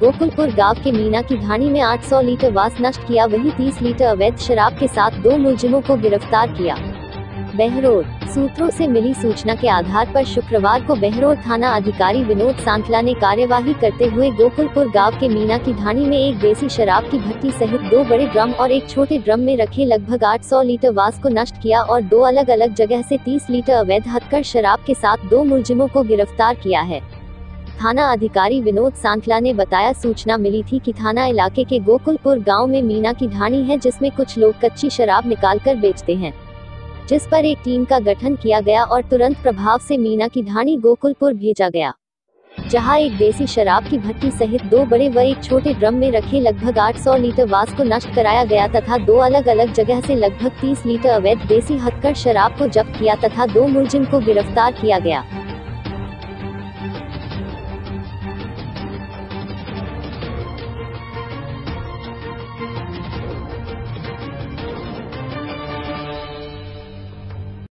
गोकुलपुर गाँव के मीना की ढाणी में 800 लीटर वास नष्ट किया, वही 30 लीटर अवैध शराब के साथ दो मुलजिमों को गिरफ़्तार किया। बहरोड, सूत्रों से मिली सूचना के आधार पर शुक्रवार को बहरोड थाना अधिकारी विनोद सांतला ने कार्यवाही करते हुए गोकुलपुर गाँव के मीना की ढाणी में एक देसी शराब की भट्टी सहित दो बड़े ड्रम और एक छोटे ड्रम में रखे लगभग 800 लीटर वास को नष्ट किया और दो अलग अलग जगह से 30 लीटर अवैध हथकर शराब के साथ दो मुलजिमों को गिरफ़्तार किया है। थाना अधिकारी विनोद सांखला ने बताया सूचना मिली थी कि थाना इलाके के गोकुलपुर गाँव में मीना की ढाणी है, जिसमें कुछ लोग कच्ची शराब निकालकर बेचते हैं। जिस पर एक टीम का गठन किया गया और तुरंत प्रभाव से मीना की ढाणी गोकुलपुर भेजा गया। जहाँ एक देसी शराब की भट्टी सहित दो बड़े व एक छोटे ड्रम में रखे लगभग 800 लीटर वास को नष्ट कराया गया तथा दो अलग अलग जगह से लगभग 30 लीटर अवैध देसी हथकर शराब को जब्त किया तथा दो मुलजिम को गिरफ़्तार किया गया।